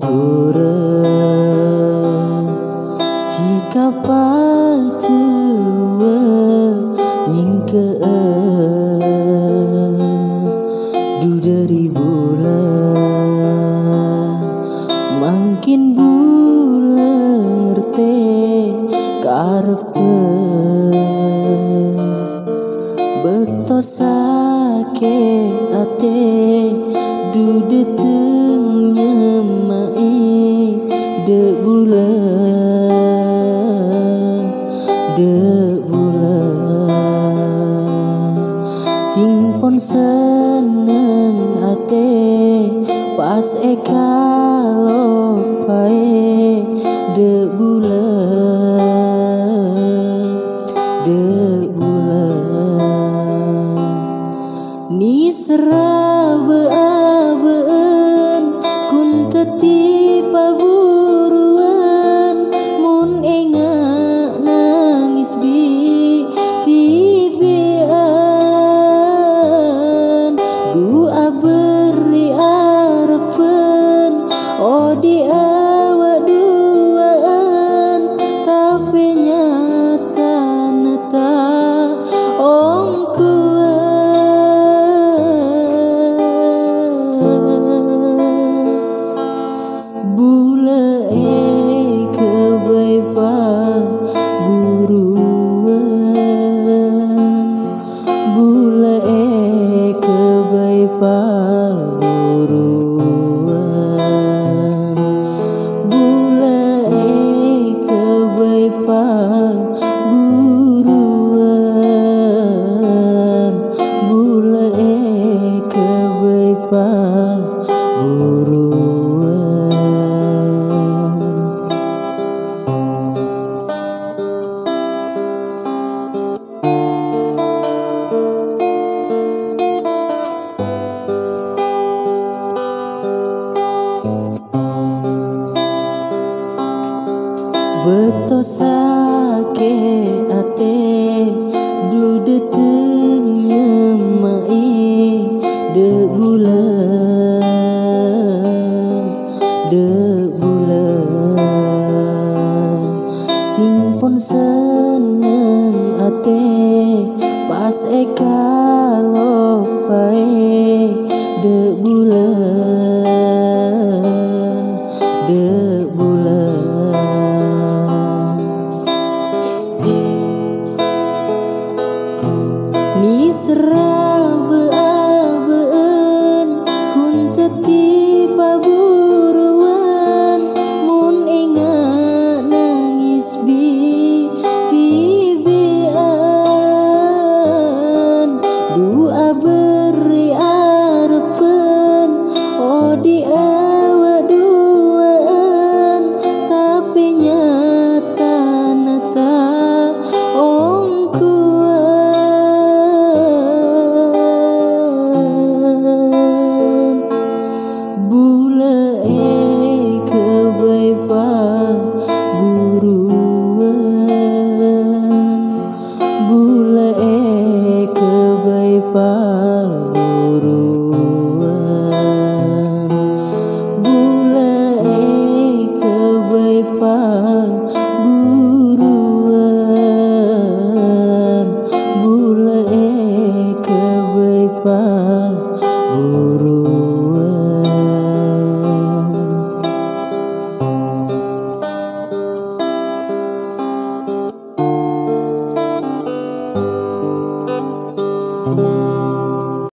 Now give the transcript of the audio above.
ture Tika pacua nyingke Du dari bulan Makin bulan ngerti karepe. Bekto sake ate du nyemai de bulan de bulan. Tingpon seneng ate pas eka lopai de bulan de bulan. Ni serabe be Beto sake ate du deteng nyemai de bulan de bulan Tingpon seneng ate pas eka lopai de bulan de bulan Bye.